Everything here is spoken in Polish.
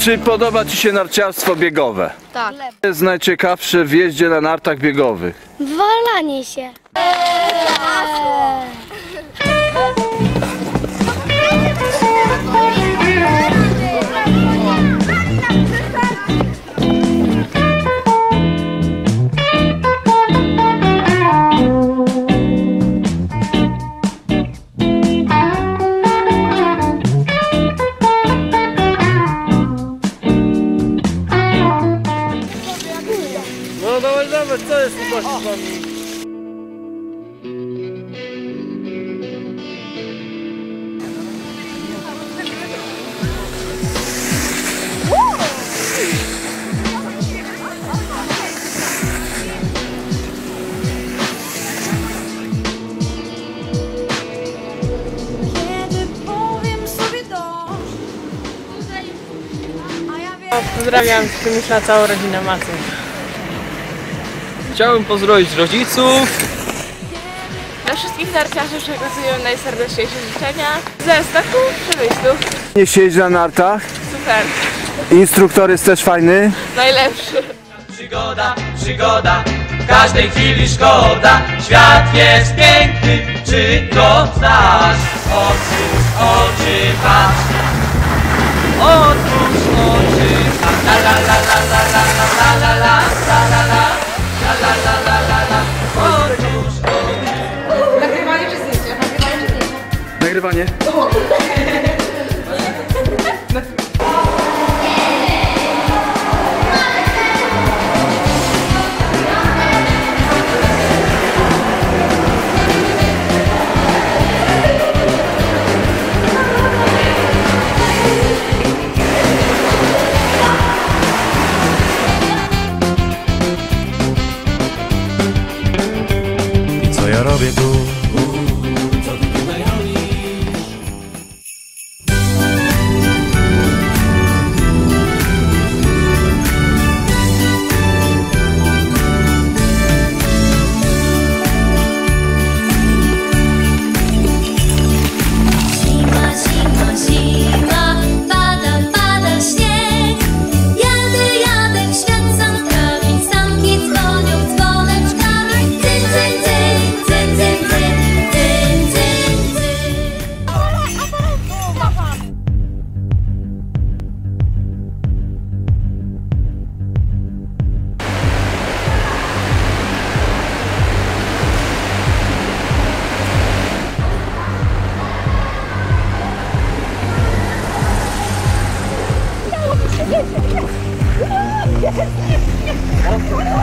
Czy podoba Ci się narciarstwo biegowe? Tak. Co jest najciekawsze w jeździe na nartach biegowych? Walanie się. No Pozdrawiam Tymisza całą rodzinę Macy. Chciałbym pozdrowić rodziców, Dla wszystkich narciarzy przekazuję najserdeczniejsze życzenia. Ze Stoku Przemyślu. Nie siedź na nartach. Super. Instruktor jest też fajny. Najlepszy. Przygoda, przygoda, każdej chwili szkoda. Świat jest piękny, czy go znasz? Otwórz oczy, patrz. Otwórz oczy. La la la la la la la la la la la la la la la la la la Otwórz oczy. Nagrywanie. provedor. Come on.